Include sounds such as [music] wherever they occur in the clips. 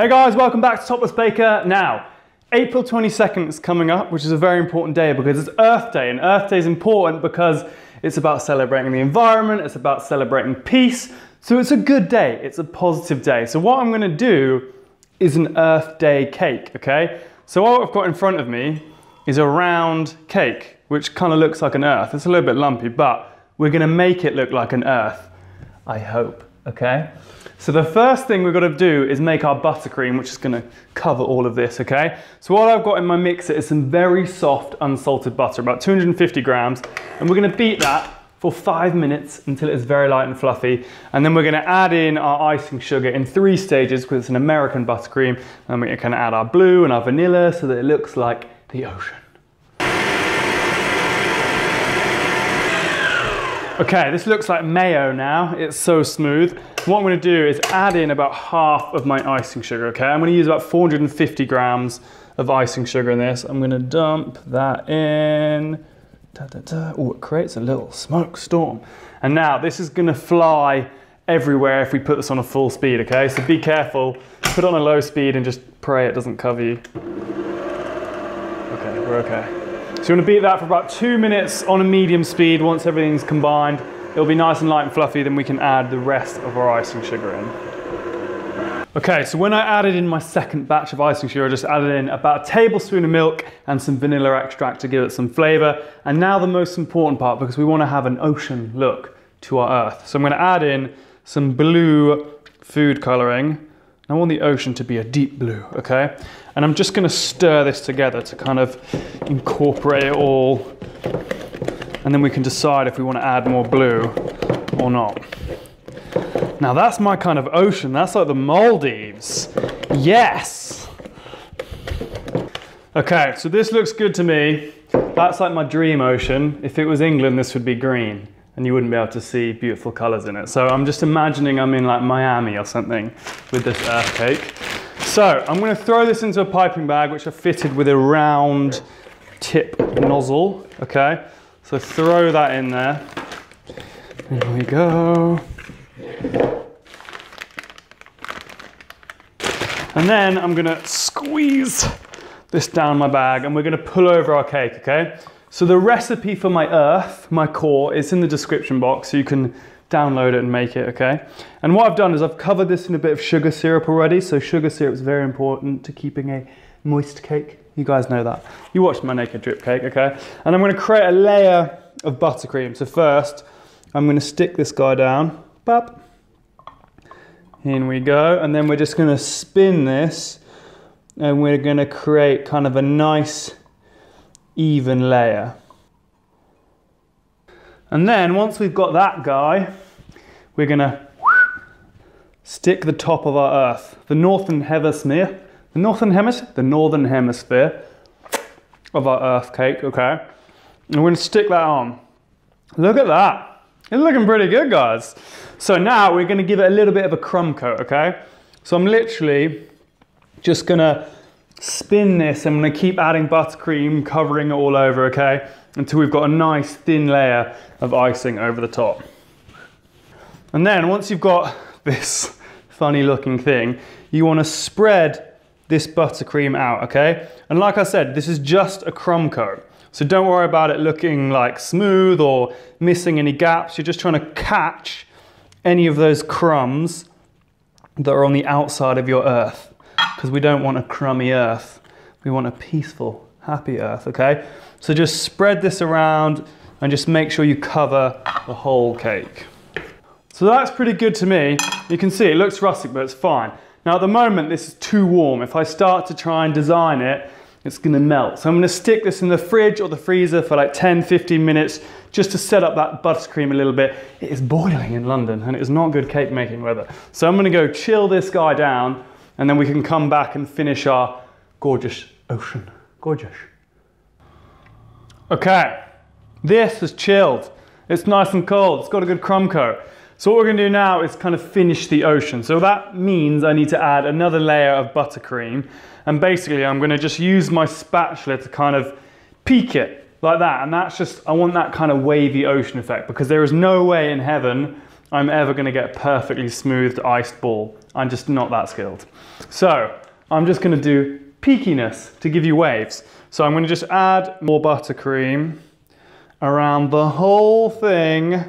Hey guys, welcome back to Topless Baker. Now, April 22nd is coming up, which is a very important day because it's Earth Day, and Earth Day is important because it's about celebrating the environment, it's about celebrating peace. So it's a good day, it's a positive day. So what I'm gonna do is an Earth Day cake, okay? So what I've got in front of me is a round cake, which kind of looks like an Earth. It's a little bit lumpy, but we're gonna make it look like an Earth, I hope, okay? So the first thing we've got to do is make our buttercream, which is going to cover all of this, okay? So what I've got in my mixer is some very soft unsalted butter, about 250 grams, and we're going to beat that for five minutes until it's very light and fluffy. And then we're going to add in our icing sugar in three stages because it's an American buttercream. And we're to add our blue and our vanilla so that it looks like the ocean. Okay, this looks like mayo now. It's so smooth. What I'm gonna do is add in about half of my icing sugar, okay? I'm gonna use about 450 grams of icing sugar in this. I'm gonna dump that in. Oh, it creates a little smoke storm. And now this is gonna fly everywhere if we put this on a full speed, okay? So be careful, put on a low speed and just pray it doesn't cover you. Okay, we're okay. So you want to beat that for about two minutes on a medium speed once everything's combined. It'll be nice and light and fluffy, then we can add the rest of our icing sugar in. Okay, so when I added in my second batch of icing sugar, I just added in about a tablespoon of milk and some vanilla extract to give it some flavor. And now the most important part, because we want to have an ocean look to our earth. So I'm going to add in some blue food coloring. I want the ocean to be a deep blue, okay? And I'm just gonna stir this together to kind of incorporate it all. And then we can decide if we wanna add more blue or not. Now that's my kind of ocean. That's like the Maldives. Yes. Okay, so this looks good to me. That's like my dream ocean. If it was England, this would be green and you wouldn't be able to see beautiful colors in it. So I'm just imagining I'm in like Miami or something with this earth cake. So I'm gonna throw this into a piping bag, which I fitted with a round tip nozzle, okay? So throw that in there. There we go. And then I'm gonna squeeze this down my bag and we're gonna pull over our cake, okay? So the recipe for my earth, my core, is in the description box so you can download it and make it, okay? And what I've done is I've covered this in a bit of sugar syrup already. So sugar syrup is very important to keeping a moist cake. You guys know that. You watched my naked drip cake, okay? And I'm gonna create a layer of buttercream. So first, I'm gonna stick this guy down. Bop. In we go. And then we're just gonna spin this and we're gonna create kind of a nice even layer. And then once we've got that guy, we're gonna stick the top of our earth, the northern hemisphere, the northern hemisphere, the northern hemisphere of our earth cake, okay? And we're gonna stick that on. Look at that. It's looking pretty good, guys. So now we're gonna give it a little bit of a crumb coat, okay? So I'm literally just gonna spin this. and I'm gonna keep adding buttercream, covering it all over, okay? Until we've got a nice thin layer of icing over the top. And then once you've got [laughs] this funny looking thing, you wanna spread this buttercream out, okay? And like I said, this is just a crumb coat. So don't worry about it looking like smooth or missing any gaps. You're just trying to catch any of those crumbs that are on the outside of your earth because we don't want a crummy earth. We want a peaceful, happy earth, okay? So just spread this around and just make sure you cover the whole cake. So that's pretty good to me. You can see it looks rustic, but it's fine. Now at the moment, this is too warm. If I start to try and design it, it's gonna melt. So I'm gonna stick this in the fridge or the freezer for like 10, 15 minutes just to set up that buttercream a little bit. It is boiling in London and it is not good cake making weather. So I'm gonna go chill this guy down and then we can come back and finish our gorgeous ocean. Gorgeous. Okay, this is chilled. It's nice and cold. It's got a good crumb coat. So what we're gonna do now is kind of finish the ocean. So that means I need to add another layer of buttercream. And basically I'm gonna just use my spatula to kind of peak it like that. And that's just, I want that kind of wavy ocean effect because there is no way in heaven I'm ever going to get a perfectly smoothed iced ball. I'm just not that skilled. So I'm just going to do peakiness to give you waves. So I'm going to just add more buttercream around the whole thing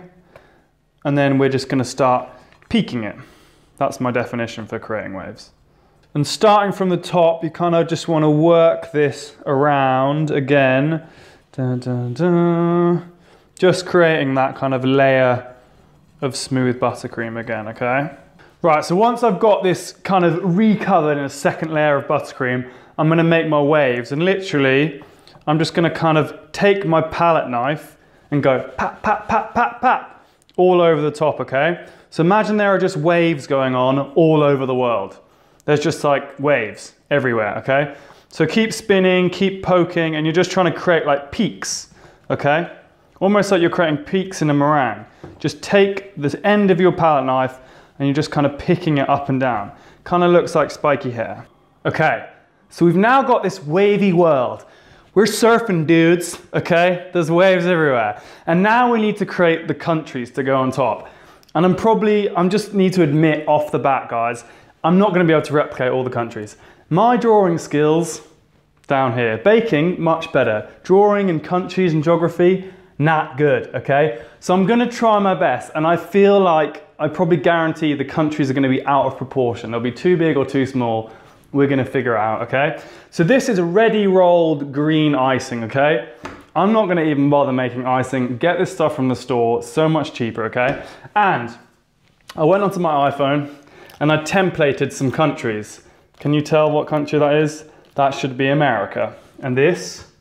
and then we're just going to start peaking it. That's my definition for creating waves. And starting from the top, you kind of just want to work this around again. Dun, dun, dun. Just creating that kind of layer of smooth buttercream again, okay? Right, so once I've got this kind of recovered in a second layer of buttercream, I'm gonna make my waves. And literally, I'm just gonna kind of take my palette knife and go pat, pat, pat, pat, pat, all over the top, okay? So imagine there are just waves going on all over the world. There's just like waves everywhere, okay? So keep spinning, keep poking, and you're just trying to create like peaks, okay? Almost like you're creating peaks in a meringue. Just take this end of your palette knife and you're just kind of picking it up and down. Kind of looks like spiky hair. Okay, so we've now got this wavy world. We're surfing dudes, okay? There's waves everywhere. And now we need to create the countries to go on top. And I'm probably, I'm just need to admit off the bat, guys, I'm not gonna be able to replicate all the countries. My drawing skills, down here. Baking, much better. Drawing and countries and geography, not good, okay? So I'm gonna try my best, and I feel like I probably guarantee the countries are gonna be out of proportion. They'll be too big or too small. We're gonna figure out, okay? So this is ready rolled green icing, okay? I'm not gonna even bother making icing. Get this stuff from the store, so much cheaper, okay? And I went onto my iPhone and I templated some countries. Can you tell what country that is? That should be America. And this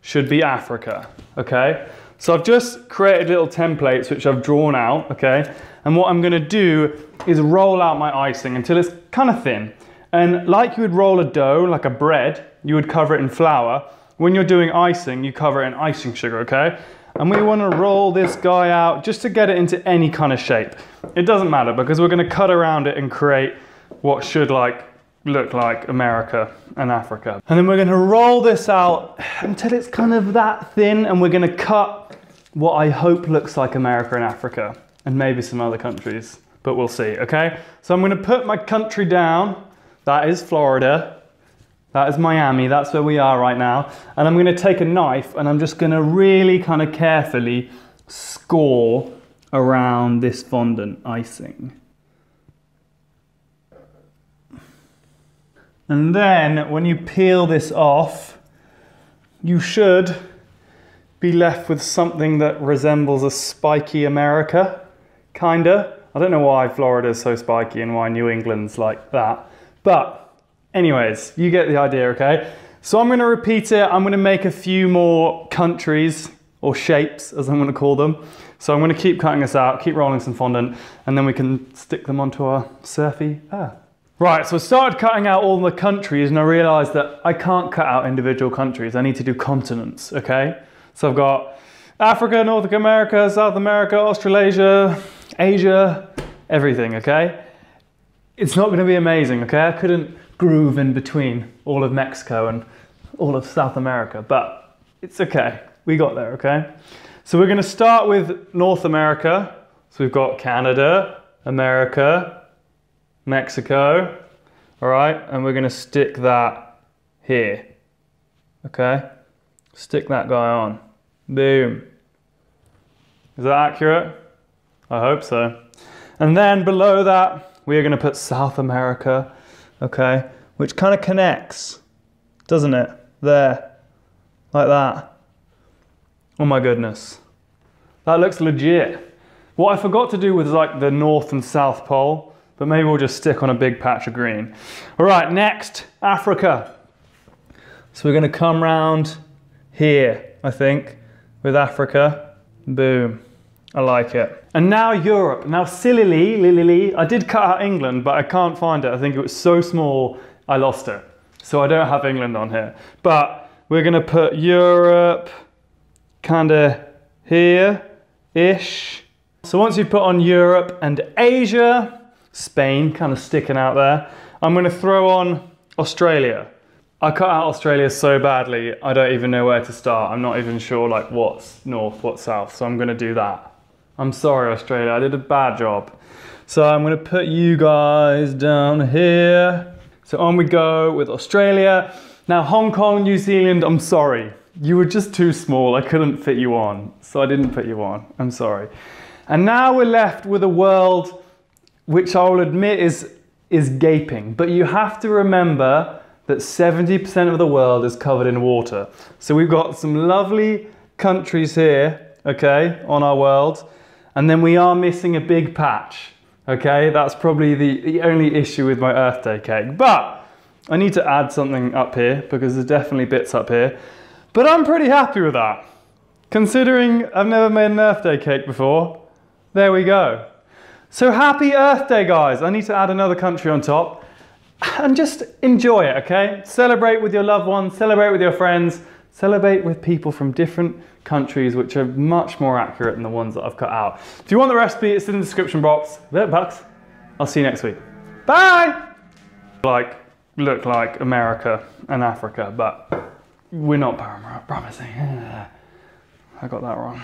should be Africa, okay? So I've just created little templates which I've drawn out, okay? And what I'm gonna do is roll out my icing until it's kind of thin. And like you would roll a dough, like a bread, you would cover it in flour. When you're doing icing, you cover it in icing sugar, okay? And we wanna roll this guy out just to get it into any kind of shape. It doesn't matter because we're gonna cut around it and create what should like look like America and Africa. And then we're gonna roll this out until it's kind of that thin and we're gonna cut what I hope looks like America and Africa and maybe some other countries, but we'll see, okay? So I'm gonna put my country down. That is Florida. That is Miami, that's where we are right now. And I'm gonna take a knife and I'm just gonna really kind of carefully score around this fondant icing. And then when you peel this off, you should be left with something that resembles a spiky America, kinda. I don't know why Florida is so spiky and why New England's like that. But anyways, you get the idea, okay? So I'm gonna repeat it. I'm gonna make a few more countries or shapes as I'm gonna call them. So I'm gonna keep cutting this out, keep rolling some fondant, and then we can stick them onto our surfy earth. Right, so I started cutting out all the countries and I realized that I can't cut out individual countries. I need to do continents, okay? So I've got Africa, North America, South America, Australasia, Asia, everything, okay? It's not gonna be amazing, okay? I couldn't groove in between all of Mexico and all of South America, but it's okay. We got there, okay? So we're gonna start with North America. So we've got Canada, America, Mexico, all right? And we're gonna stick that here, okay? Stick that guy on, boom. Is that accurate? I hope so. And then below that, we are gonna put South America, okay? Which kind of connects, doesn't it? There, like that. Oh my goodness. That looks legit. What I forgot to do was like the North and South Pole but maybe we'll just stick on a big patch of green. All right, next, Africa. So we're gonna come round here, I think, with Africa. Boom, I like it. And now Europe. Now sillily, lily, I did cut out England, but I can't find it. I think it was so small, I lost it. So I don't have England on here. But we're gonna put Europe kinda here-ish. So once you've put on Europe and Asia, Spain kind of sticking out there. I'm going to throw on Australia. I cut out Australia so badly, I don't even know where to start. I'm not even sure like what's north, what's south, so I'm going to do that. I'm sorry, Australia, I did a bad job. So I'm gonna put you guys down here. So on we go with Australia. Now, Hong Kong, New Zealand, I'm sorry. You were just too small, I couldn't fit you on. So I didn't put you on, I'm sorry. And now we're left with a world which I will admit is, is gaping. But you have to remember that 70% of the world is covered in water. So we've got some lovely countries here, okay, on our world. And then we are missing a big patch, okay? That's probably the, the only issue with my Earth Day cake. But I need to add something up here because there's definitely bits up here. But I'm pretty happy with that. Considering I've never made an Earth Day cake before, there we go. So happy Earth Day, guys. I need to add another country on top and just enjoy it, okay? Celebrate with your loved ones, celebrate with your friends, celebrate with people from different countries which are much more accurate than the ones that I've cut out. If you want the recipe, it's in the description box. Bucks. I'll see you next week. Bye! Like, look like America and Africa, but we're not promising. [laughs] I got that wrong.